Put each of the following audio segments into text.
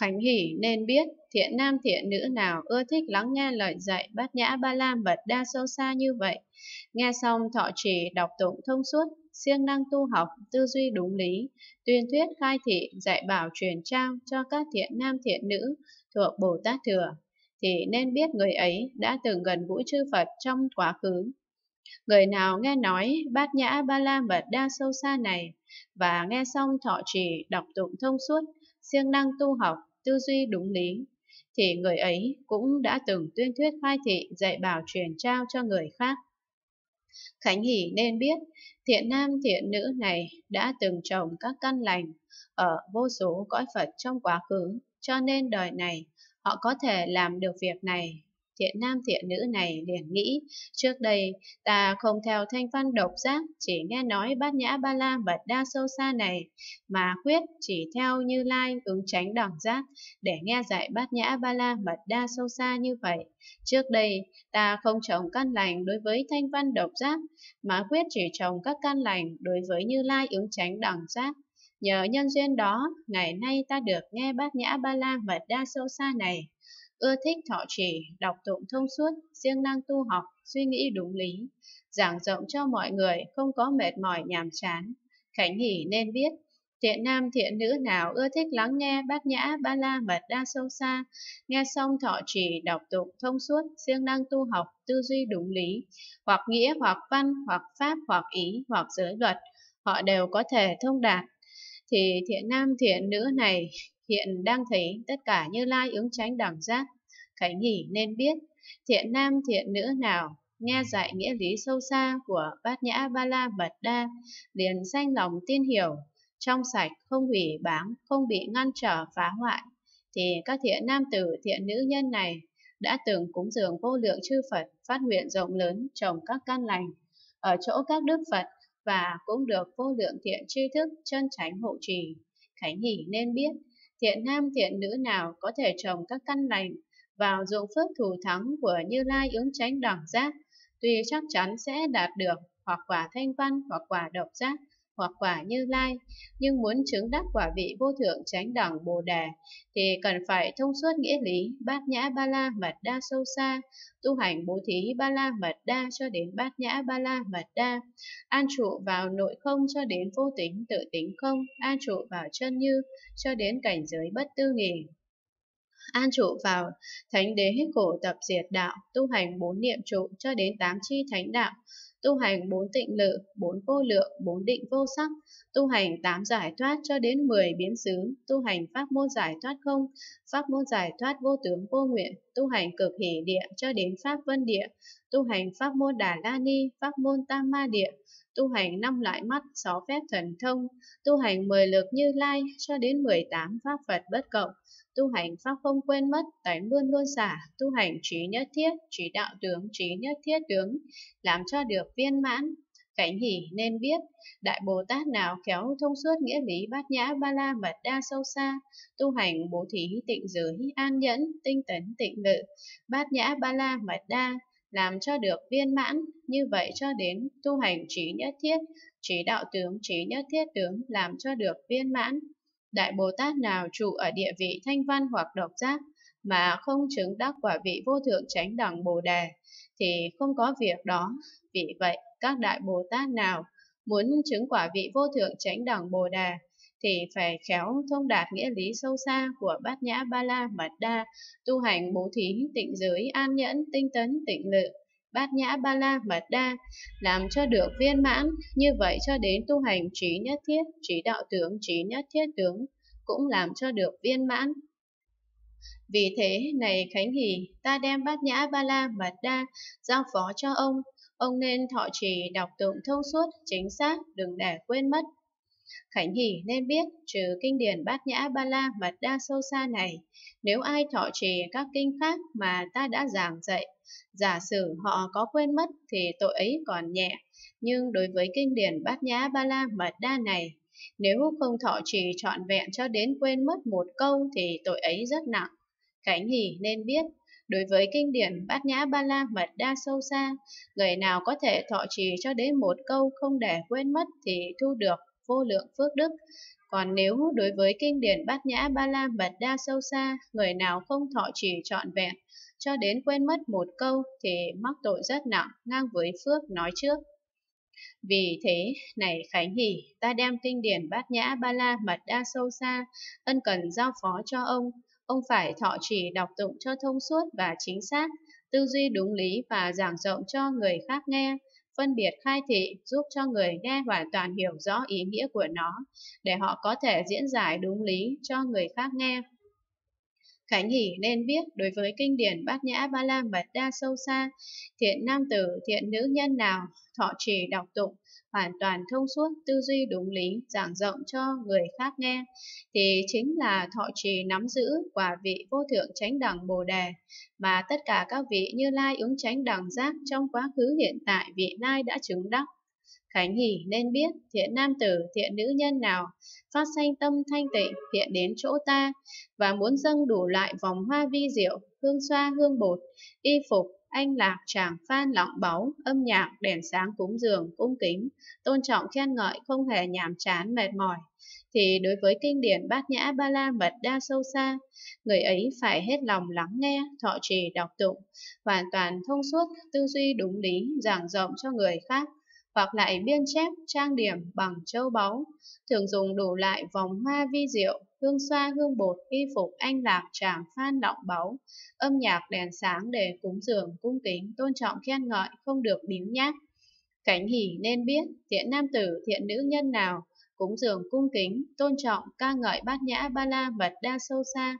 Khánh Hỷ nên biết thiện nam thiện nữ nào ưa thích lắng nghe lời dạy bát nhã ba la mật đa sâu xa như vậy. Nghe xong thọ trì đọc tụng thông suốt, siêng năng tu học, tư duy đúng lý, tuyên thuyết khai thị, dạy bảo truyền trao cho các thiện nam thiện nữ thuộc Bồ Tát Thừa, thì nên biết người ấy đã từng gần gũi chư Phật trong quá khứ. Người nào nghe nói bát nhã ba la mật đa sâu xa này và nghe xong thọ trì đọc tụng thông suốt, siêng năng tu học, tư duy đúng lý, thì người ấy cũng đã từng tuyên thuyết khai thị dạy bảo truyền trao cho người khác. Khánh Hỷ nên biết, thiện nam thiện nữ này đã từng trồng các căn lành ở vô số cõi Phật trong quá khứ, cho nên đời này họ có thể làm được việc này thiện nam thiện nữ này liền nghĩ, trước đây ta không theo thanh văn độc giác, chỉ nghe nói bát nhã ba la mật đa sâu xa này, mà quyết chỉ theo như lai ứng tránh đẳng giác, để nghe dạy bát nhã ba la mật đa sâu xa như vậy. Trước đây, ta không trồng căn lành đối với thanh văn độc giác, mà quyết chỉ trồng các căn lành đối với như lai ứng tránh đẳng giác. Nhờ nhân duyên đó, ngày nay ta được nghe bát nhã ba la mật đa sâu xa này, ưa thích thọ trì, đọc tụng thông suốt, siêng năng tu học, suy nghĩ đúng lý, giảng rộng cho mọi người không có mệt mỏi nhàm chán. Khánh Hỷ nên biết, thiện nam thiện nữ nào ưa thích lắng nghe bát nhã ba la mật đa sâu xa, nghe xong thọ trì, đọc tụng thông suốt, siêng năng tu học, tư duy đúng lý, hoặc nghĩa, hoặc văn, hoặc pháp, hoặc ý, hoặc giới luật, họ đều có thể thông đạt. Thì thiện nam thiện nữ này hiện đang thấy tất cả như lai ứng tránh đẳng giác. Khánh Hỷ nên biết, thiện nam thiện nữ nào nghe dạy nghĩa lý sâu xa của bát nhã ba la mật đa, liền sanh lòng tin hiểu, trong sạch, không hủy báng, không bị ngăn trở phá hoại, thì các thiện nam tử, thiện nữ nhân này đã từng cúng dường vô lượng chư Phật phát nguyện rộng lớn trồng các căn lành ở chỗ các đức Phật và cũng được vô lượng thiện tri thức chân chánh hộ trì. Khánh Hỷ nên biết, thiện nam thiện nữ nào có thể trồng các căn lành vào dụng phước thù thắng của Như Lai ứng tránh đẳng giác, tuy chắc chắn sẽ đạt được hoặc quả thanh văn hoặc quả độc giác hoặc quả như lai, nhưng muốn chứng đắc quả vị vô thượng chánh đẳng bồ đề, thì cần phải thông suốt nghĩa lý bát nhã ba la mật đa sâu xa, tu hành bố thí ba la mật đa cho đến bát nhã ba la mật đa, an trụ vào nội không cho đến vô tính tự tính không, an trụ vào chân như cho đến cảnh giới bất tư nghỉ. An trụ vào thánh đế cổ tập diệt đạo, tu hành bốn niệm trụ cho đến tám chi thánh đạo, tu hành bốn tịnh lự, bốn vô lượng, bốn định vô sắc, tu hành tám giải thoát cho đến 10 biến xứ, tu hành pháp môn giải thoát không, pháp môn giải thoát vô tướng vô nguyện, tu hành cực hỷ địa cho đến pháp vân địa, tu hành pháp môn đà la ni, pháp môn tam ma địa, tu hành năm loại mắt, sáu phép thần thông, tu hành mười lực như lai cho đến 18 pháp Phật bất cộng, tu hành pháp không quên mất, tánh luôn luôn xả, tu hành trí nhất thiết, trí đạo tướng, trí nhất thiết tướng, làm cho được viên mãn. Cảnh hỷ nên biết, Đại Bồ Tát nào khéo thông suốt nghĩa lý bát nhã ba la mật đa sâu xa, tu hành bố thí tịnh giới, an nhẫn, tinh tấn tịnh lự, bát nhã ba la mật đa, làm cho được viên mãn, như vậy cho đến tu hành trí nhất thiết, trí đạo tướng, trí nhất thiết tướng, làm cho được viên mãn. Đại Bồ Tát nào trụ ở địa vị thanh văn hoặc độc giác mà không chứng đắc quả vị vô thượng chánh đẳng Bồ Đề thì không có việc đó. Vì vậy, các Đại Bồ Tát nào muốn chứng quả vị vô thượng chánh đẳng Bồ Đề thì phải khéo thông đạt nghĩa lý sâu xa của bát nhã ba la mật đa, tu hành bố thí, tịnh giới, an nhẫn, tinh tấn, tịnh lự, bát nhã ba la mật đa, làm cho được viên mãn, như vậy cho đến tu hành trí nhất thiết, trí đạo tướng, trí nhất thiết tướng, cũng làm cho được viên mãn. Vì thế, này Khánh Hỷ, ta đem bát nhã ba la mật đa giao phó cho ông, ông nên thọ trì đọc tụng thông suốt, chính xác, đừng để quên mất. Khánh Hỷ nên biết, trừ kinh điển bát nhã ba la mật đa sâu xa này, nếu ai thọ trì các kinh khác mà ta đã giảng dạy, Giả sử họ có quên mất thì tội ấy còn nhẹ, nhưng đối với kinh điển bát nhã ba la mật đa này, nếu không thọ trì trọn vẹn cho đến quên mất một câu thì tội ấy rất nặng. Khánh Hỷ nên biết, đối với kinh điển bát nhã ba la mật đa sâu xa, người nào có thể thọ trì cho đến một câu không để quên mất thì thu được vô lượng phước đức. Còn nếu đối với kinh điển Bát Nhã Ba La Mật Đa sâu xa, người nào không thọ trì trọn vẹn, cho đến quên mất một câu thì mắc tội rất nặng, ngang với phước nói trước. Vì thế, này Khánh Hỷ, ta đem kinh điển Bát Nhã Ba La Mật Đa sâu xa, ân cần giao phó cho ông. Ông phải thọ trì đọc tụng cho thông suốt và chính xác, tư duy đúng lý và giảng rộng cho người khác nghe, phân biệt khai thị giúp cho người nghe hoàn toàn hiểu rõ ý nghĩa của nó, để họ có thể diễn giải đúng lý cho người khác nghe. Khánh Hỷ nên biết đối với kinh điển Bát Nhã Ba La Mật Đa sâu xa, thiện nam tử, thiện nữ nhân nào thọ trì đọc tụng, hoàn toàn thông suốt, tư duy đúng lý, giảng rộng cho người khác nghe, thì chính là thọ trì nắm giữ quả vị vô thượng chánh đẳng Bồ Đề, mà tất cả các vị như lai ứng chánh đẳng giác trong quá khứ hiện tại vị lai đã chứng đắc. Khánh Hỷ nên biết thiện nam tử, thiện nữ nhân nào phát sanh tâm thanh tịnh hiện đến chỗ ta và muốn dâng đủ loại vòng hoa vi diệu, hương xoa hương bột, y phục, anh lạc tràng phan lọng báu, âm nhạc, đèn sáng cúng dường, cung kính, tôn trọng khen ngợi không hề nhàm chán mệt mỏi, thì đối với kinh điển bát nhã ba la mật đa sâu xa, người ấy phải hết lòng lắng nghe, thọ trì đọc tụng, hoàn toàn thông suốt, tư duy đúng lý, giảng rộng cho người khác, hoặc lại biên chép, trang điểm bằng châu báu, thường dùng đủ lại vòng hoa vi diệu, hương xoa hương bột, y phục anh lạc tràng phan lọng báu, âm nhạc đèn sáng để cúng dường, cung kính, tôn trọng khen ngợi, không được biếng nhác. Cảnh hỷ nên biết, thiện nam tử, thiện nữ nhân nào, cúng dường cung kính, tôn trọng, ca ngợi bát nhã ba la mật đa sâu xa,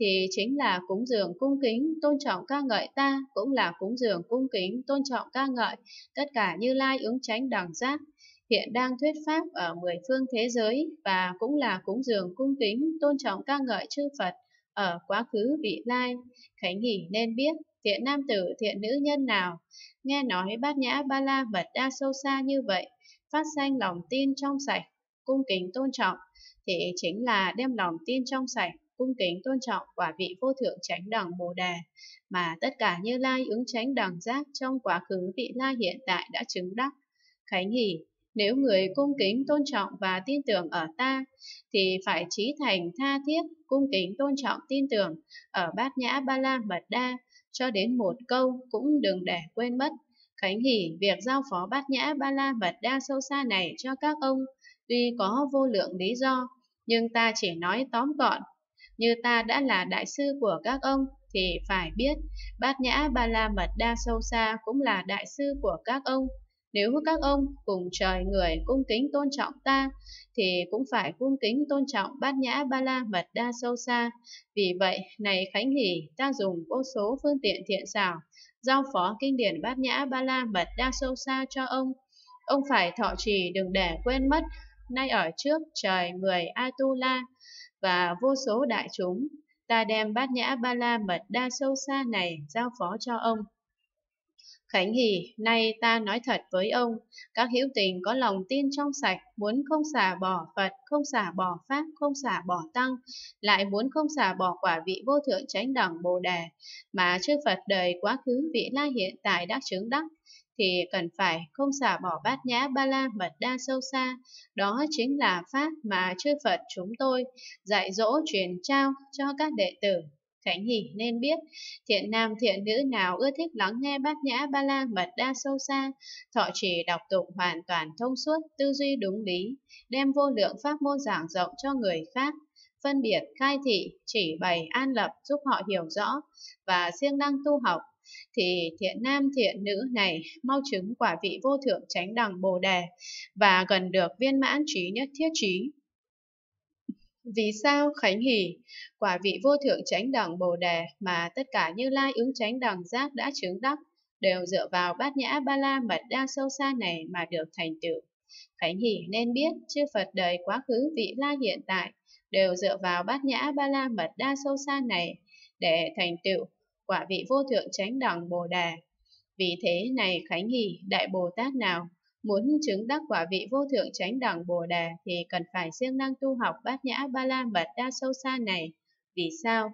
thì chính là cúng dường cung kính, tôn trọng ca ngợi ta, cũng là cúng dường cung kính, tôn trọng ca ngợi, tất cả như lai ứng tránh đẳng giác, hiện đang thuyết pháp ở mười phương thế giới và cũng là cúng dường cung kính, tôn trọng ca ngợi chư Phật ở quá khứ vị lai. Khánh Hỷ nên biết, thiện nam tử, thiện nữ nhân nào, nghe nói bát nhã ba la mật đa sâu xa như vậy, phát sanh lòng tin trong sạch, cung kính tôn trọng, thì chính là đem lòng tin trong sạch, cung kính tôn trọng quả vị vô thượng chánh đẳng Bồ Đề, mà tất cả Như Lai ứng chánh đẳng giác trong quá khứ vị lai hiện tại đã chứng đắc. Khánh hỷ, nếu người cung kính tôn trọng và tin tưởng ở ta, thì phải trí thành tha thiết, cung kính tôn trọng tin tưởng ở bát nhã ba la mật đa, cho đến một câu cũng đừng để quên mất. Khánh hỷ việc giao phó bát nhã ba la mật đa sâu xa này cho các ông, tuy có vô lượng lý do, nhưng ta chỉ nói tóm gọn như ta đã là đại sư của các ông thì phải biết bát nhã ba la mật đa sâu xa cũng là đại sư của các ông. Nếu các ông cùng trời người cung kính tôn trọng ta thì cũng phải cung kính tôn trọng bát nhã ba la mật đa sâu xa. Vì vậy, này Khánh Hỷ, ta dùng vô số phương tiện thiện xảo, giao phó kinh điển bát nhã ba la mật đa sâu xa cho ông. Ông phải thọ trì đừng để quên mất, nay ở trước trời người Atula, và vô số đại chúng, ta đem bát nhã ba la mật đa sâu xa này giao phó cho ông. Khánh Hỷ, nay ta nói thật với ông, các hữu tình có lòng tin trong sạch, muốn không xả bỏ Phật, không xả bỏ Pháp, không xả bỏ Tăng, lại muốn không xả bỏ quả vị vô thượng chánh đẳng Bồ Đề, mà chư Phật đời quá khứ vị la hiện tại đã chứng đắc, thì cần phải không xả bỏ bát nhã ba la mật đa sâu xa. Đó chính là pháp mà chư Phật chúng tôi dạy dỗ truyền trao cho các đệ tử. Khánh Hỷ nên biết, thiện nam thiện nữ nào ưa thích lắng nghe bát nhã ba la mật đa sâu xa, thọ trì đọc tụng hoàn toàn thông suốt, tư duy đúng lý, đem vô lượng pháp môn giảng rộng cho người khác, phân biệt, khai thị, chỉ bày, an lập giúp họ hiểu rõ và siêng năng tu học thì thiện nam thiện nữ này mau chứng quả vị vô thượng chánh đẳng bồ đề và gần được viên mãn trí nhất thiết trí. Vì sao Khánh Hỷ, quả vị vô thượng chánh đẳng bồ đề mà tất cả như lai ứng chánh đẳng giác đã chứng đắc đều dựa vào bát nhã ba la mật đa sâu xa này mà được thành tựu. Khánh Hỷ nên biết chư Phật đời quá khứ vị la hiện tại đều dựa vào bát nhã ba la mật đa sâu xa này để thành tựu quả vị vô thượng chánh đẳng Bồ Đề. Vì thế này Khánh Hỷ, Đại Bồ Tát nào muốn chứng đắc quả vị vô thượng chánh đẳng Bồ Đề thì cần phải siêng năng tu học bát nhã ba la mật đa sâu xa này. Vì sao?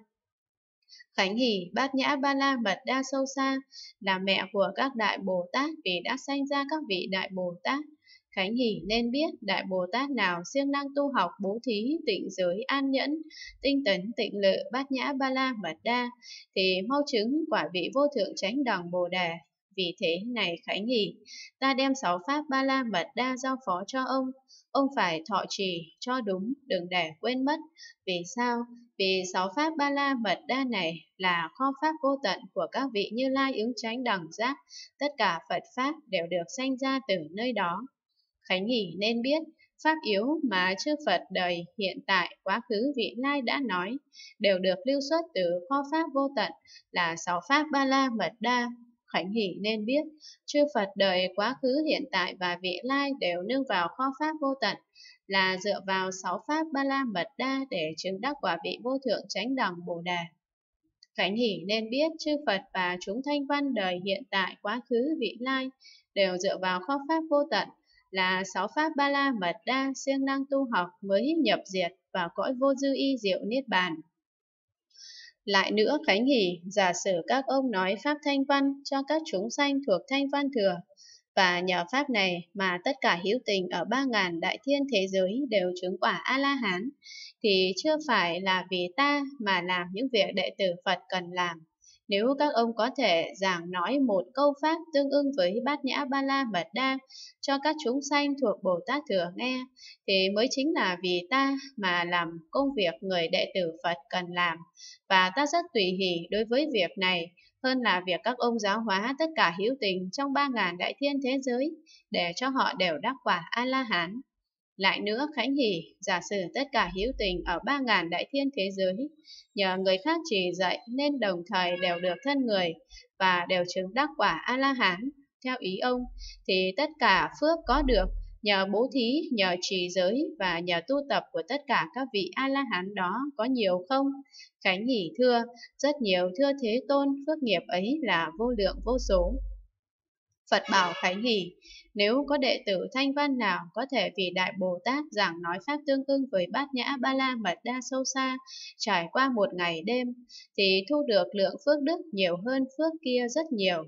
Khánh Hỷ, bát nhã ba la mật đa sâu xa là mẹ của các đại Bồ Tát vì đã sanh ra các vị đại Bồ Tát. Khánh Hỷ nên biết Đại Bồ Tát nào siêng năng tu học bố thí, tịnh giới, an nhẫn, tinh tấn, tịnh lự, bát nhã, ba la, mật đa, thì mau chứng quả vị vô thượng chánh đẳng Bồ Đề. Vì thế này Khánh Hỷ, ta đem sáu pháp ba la mật đa giao phó cho ông, ông phải thọ trì cho đúng, đừng để quên mất. Vì sao? Vì sáu pháp ba la mật đa này là kho pháp vô tận của các vị như lai ứng tránh đẳng giác, tất cả Phật pháp đều được sanh ra từ nơi đó. Khánh Hỷ nên biết, pháp yếu mà chư Phật đời hiện tại quá khứ vị lai đã nói, đều được lưu xuất từ kho pháp vô tận là sáu pháp ba la mật đa. Khánh Hỷ nên biết, chư Phật đời quá khứ hiện tại và vị lai đều nương vào kho pháp vô tận, là dựa vào sáu pháp ba la mật đa để chứng đắc quả vị vô thượng chánh đẳng Bồ Đề. Khánh Hỷ nên biết chư Phật và chúng thanh văn đời hiện tại quá khứ vị lai đều dựa vào kho pháp vô tận, là sáu pháp ba la mật đa siêng năng tu học mới nhập diệt vào cõi vô dư y diệu niết bàn. Lại nữa Khánh Hỷ, giả sử các ông nói Pháp Thanh Văn cho các chúng sanh thuộc Thanh Văn Thừa, và nhờ Pháp này mà tất cả hữu tình ở ba ngàn đại thiên thế giới đều chứng quả A-la-hán, thì chưa phải là vì ta mà làm những việc đệ tử Phật cần làm. Nếu các ông có thể giảng nói một câu pháp tương ưng với bát nhã ba la mật đa cho các chúng sanh thuộc Bồ Tát Thừa nghe, thì mới chính là vì ta mà làm công việc người đệ tử Phật cần làm. Và ta rất tùy hỷ đối với việc này, hơn là việc các ông giáo hóa tất cả hữu tình trong ba ngàn đại thiên thế giới, để cho họ đều đắc quả A-la-hán. Lại nữa Khánh Hỷ, giả sử tất cả hữu tình ở ba ngàn đại thiên thế giới, nhờ người khác chỉ dạy nên đồng thời đều được thân người và đều chứng đắc quả A-la-hán. Theo ý ông, thì tất cả phước có được nhờ bố thí, nhờ trì giới và nhờ tu tập của tất cả các vị A-la-hán đó có nhiều không? Khánh Hỷ thưa, rất nhiều thưa Thế Tôn, phước nghiệp ấy là vô lượng vô số. Phật bảo Khánh Hỷ, nếu có đệ tử thanh văn nào có thể vì Đại Bồ Tát giảng nói pháp tương ưng với bát nhã ba la mật đa sâu xa, trải qua một ngày đêm, thì thu được lượng phước đức nhiều hơn phước kia rất nhiều.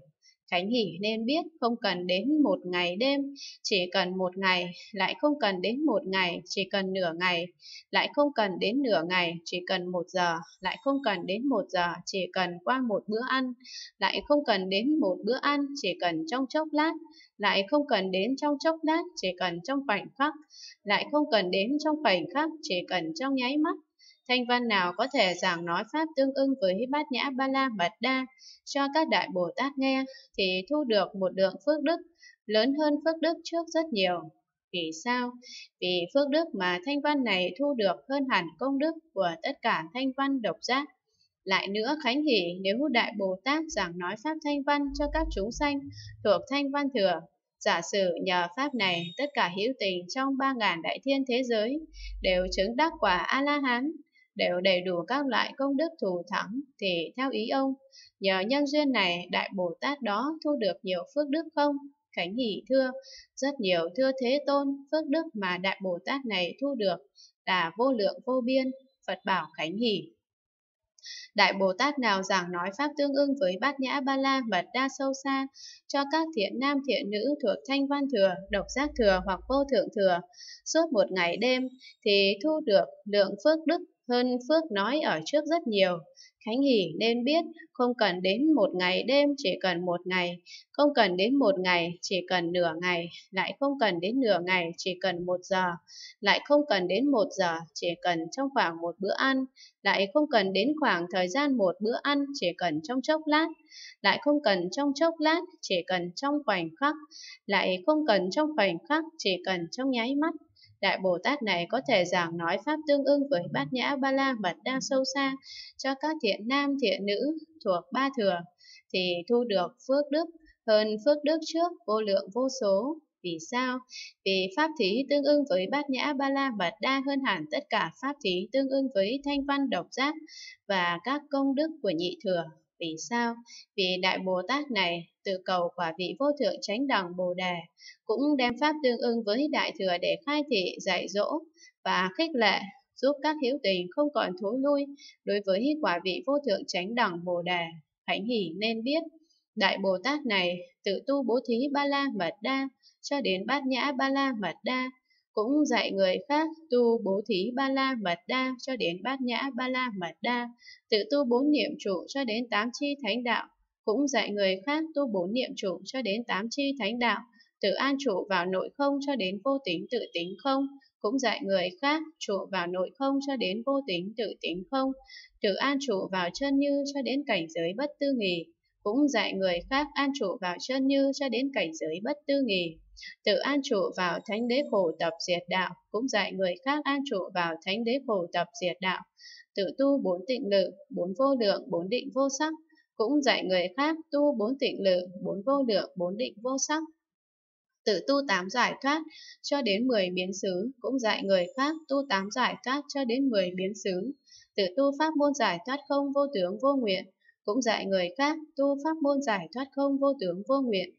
Khánh Hỷ nên biết không cần đến một ngày đêm, chỉ cần một ngày, lại không cần đến một ngày, chỉ cần nửa ngày, lại không cần đến nửa ngày, chỉ cần một giờ, lại không cần đến một giờ, chỉ cần qua một bữa ăn, lại không cần đến một bữa ăn, chỉ cần trong chốc lát, lại không cần đến trong chốc lát, chỉ cần trong khoảnh khắc, lại không cần đến trong khoảnh khắc, chỉ cần trong nháy mắt. Thanh văn nào có thể giảng nói pháp tương ưng với bát nhã ba la mật đa cho các đại Bồ Tát nghe thì thu được một lượng phước đức lớn hơn phước đức trước rất nhiều. Vì sao? Vì phước đức mà thanh văn này thu được hơn hẳn công đức của tất cả thanh văn độc giác. Lại nữa Khánh Hỷ nếu Đại Bồ Tát giảng nói Pháp Thanh Văn cho các chúng sanh thuộc Thanh Văn Thừa, giả sử nhờ Pháp này tất cả hữu tình trong ba ngàn đại thiên thế giới đều chứng đắc quả A-la-hán, đều đầy đủ các loại công đức thù thắng, thì theo ý ông, nhờ nhân duyên này Đại Bồ Tát đó thu được nhiều phước đức không? Khánh Hỷ thưa, rất nhiều thưa Thế Tôn, phước đức mà Đại Bồ Tát này thu được là vô lượng vô biên, Phật bảo Khánh Hỷ. Đại Bồ Tát nào giảng nói Pháp tương ưng với bát nhã ba la mật đa sâu xa cho các thiện nam thiện nữ thuộc thanh văn thừa, độc giác thừa hoặc vô thượng thừa suốt một ngày đêm thì thu được lượng phước đức hơn phước nói ở trước rất nhiều. Khánh Hỷ nên biết không cần đến một ngày đêm chỉ cần một ngày, không cần đến một ngày chỉ cần nửa ngày, lại không cần đến nửa ngày chỉ cần một giờ, lại không cần đến một giờ chỉ cần trong khoảng một bữa ăn, lại không cần đến khoảng thời gian một bữa ăn chỉ cần trong chốc lát, lại không cần trong chốc lát chỉ cần trong khoảnh khắc, lại không cần trong khoảnh khắc chỉ cần trong nháy mắt. Đại Bồ Tát này có thể giảng nói Pháp tương ưng với bát nhã ba la mật đa sâu xa cho các thiện nam thiện nữ thuộc ba thừa, thì thu được phước đức hơn phước đức trước vô lượng vô số. Vì sao? Vì Pháp thí tương ưng với bát nhã ba la mật đa hơn hẳn tất cả Pháp thí tương ưng với thanh văn độc giác và các công đức của nhị thừa. Vì sao? Vì Đại Bồ Tát này từ cầu quả vị vô thượng chánh đẳng Bồ Đề, cũng đem pháp tương ưng với Đại Thừa để khai thị, dạy dỗ và khích lệ, giúp các hiếu tình không còn thối lui đối với quả vị vô thượng chánh đẳng Bồ Đề. Hãnh hỷ nên biết, Đại Bồ Tát này tự tu bố thí ba la mật đa, cho đến bát nhã ba la mật đa, cũng dạy người khác tu bố thí ba la mật đa cho đến bát nhã ba la mật đa, tự tu bốn niệm trụ cho đến tám chi thánh đạo, cũng dạy người khác tu bốn niệm trụ cho đến tám chi thánh đạo, tự an trụ vào nội không cho đến vô tính tự tính không, cũng dạy người khác trụ vào nội không cho đến vô tính tự tính không, tự an trụ vào chân như cho đến cảnh giới bất tư nghì, cũng dạy người khác an trụ vào chân như cho đến cảnh giới bất tư nghì. Tự an trụ vào thánh đế khổ tập diệt đạo, cũng dạy người khác an trụ vào thánh đế khổ tập diệt đạo. Tự tu bốn tịnh lự, bốn vô lượng, bốn định vô sắc, cũng dạy người khác tu bốn tịnh lự, bốn vô lượng, bốn định vô sắc. Tự tu tám giải thoát cho đến 10 biến xứ, cũng dạy người khác tu tám giải thoát cho đến 10 biến xứ. Tự tu pháp môn giải thoát không vô tướng vô nguyện, cũng dạy người khác tu pháp môn giải thoát không vô tướng vô nguyện.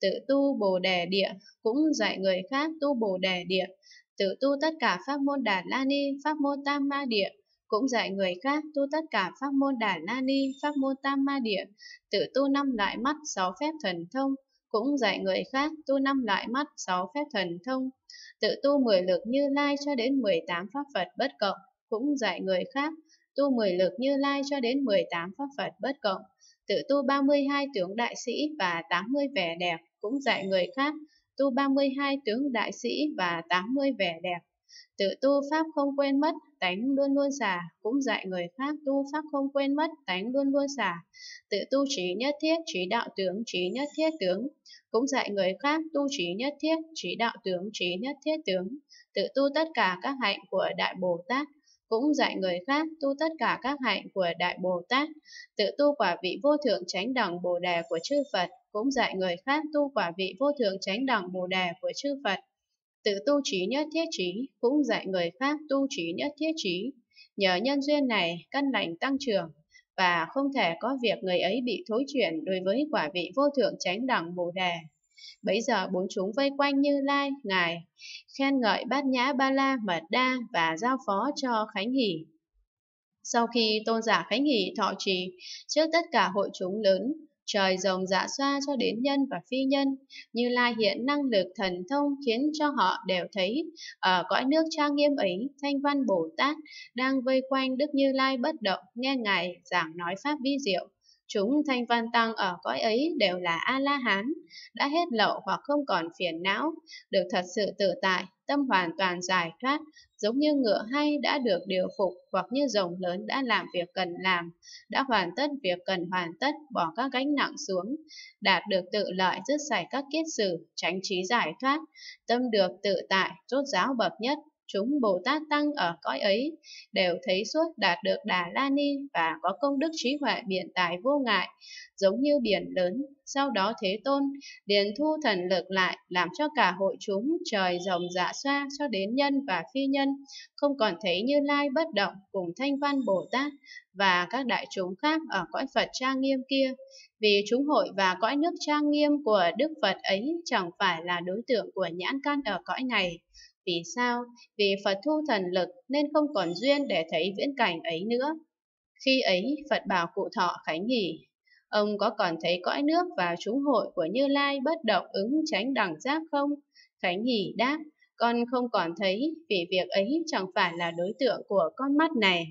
Tự tu bồ đề địa, cũng dạy người khác tu bồ đề địa. Tự tu tất cả pháp môn đà la ni, pháp môn tam ma địa, cũng dạy người khác tu tất cả pháp môn đà la ni, pháp môn tam ma địa. Tự tu năm lại mắt, sáu phép thần thông, cũng dạy người khác tu năm lại mắt, sáu phép thần thông. Tự tu mười lực như lai cho đến 18 pháp Phật bất cộng, cũng dạy người khác tu 10 lực như lai cho đến 18 pháp Phật bất cộng, tự tu 32 tướng đại sĩ và 80 vẻ đẹp, cũng dạy người khác tu 32 tướng đại sĩ và 80 vẻ đẹp. Tự tu pháp không quên mất, tánh luôn luôn xả, cũng dạy người khác tu pháp không quên mất, tánh luôn luôn xả. Tự tu trí nhất thiết, trí đạo tướng, trí nhất thiết tướng, cũng dạy người khác tu trí nhất thiết, trí đạo tướng, trí nhất thiết tướng. Tự tu tất cả các hạnh của Đại Bồ Tát, cũng dạy người khác tu tất cả các hạnh của Đại Bồ Tát, tự tu quả vị vô thượng chánh đẳng Bồ Đề của chư Phật, cũng dạy người khác tu quả vị vô thượng chánh đẳng Bồ Đề của chư Phật. Tự tu trí nhất thiết trí, cũng dạy người khác tu trí nhất thiết trí. Nhờ nhân duyên này, căn lành tăng trưởng, và không thể có việc người ấy bị thối chuyển đối với quả vị vô thượng chánh đẳng Bồ Đề. Bấy giờ bốn chúng vây quanh Như Lai, Ngài, khen ngợi bát nhã ba la mật đa và giao phó cho Khánh Hỷ. Sau khi tôn giả Khánh Hỷ thọ trì trước tất cả hội chúng lớn, trời rồng dạ xoa cho đến nhân và phi nhân, Như Lai hiện năng lực thần thông khiến cho họ đều thấy ở cõi nước trang nghiêm ấy, Thanh Văn Bồ Tát đang vây quanh Đức Như Lai bất động, nghe Ngài giảng nói Pháp vi diệu. Chúng thanh văn tăng ở cõi ấy đều là A-la-hán, đã hết lậu hoặc không còn phiền não, được thật sự tự tại, tâm hoàn toàn giải thoát, giống như ngựa hay đã được điều phục hoặc như rồng lớn đã làm việc cần làm, đã hoàn tất việc cần hoàn tất, bỏ các gánh nặng xuống, đạt được tự lợi dứt sạch các kiết sử, tránh trí giải thoát, tâm được tự tại, rốt giáo bậc nhất, chúng Bồ Tát Tăng ở cõi ấy đều thấy suốt đạt được Đà La Ni và có công đức trí huệ biện tài vô ngại, giống như biển lớn. Sau đó Thế Tôn liền thu thần lực lại, làm cho cả hội chúng trời rồng dạ xoa cho đến nhân và phi nhân, không còn thấy Như Lai bất động cùng Thanh Văn Bồ Tát và các đại chúng khác ở cõi Phật trang nghiêm kia. Vì chúng hội và cõi nước trang nghiêm của Đức Phật ấy chẳng phải là đối tượng của nhãn căn ở cõi này, vì sao? Vì Phật thu thần lực nên không còn duyên để thấy viễn cảnh ấy nữa. Khi ấy, Phật bảo cụ thọ khánh nghỉ. Ông có còn thấy cõi nước và chúng hội của Như Lai bất động ứng tránh đẳng giác không? Khánh nghỉ đáp, con không còn thấy vì việc ấy chẳng phải là đối tượng của con mắt này.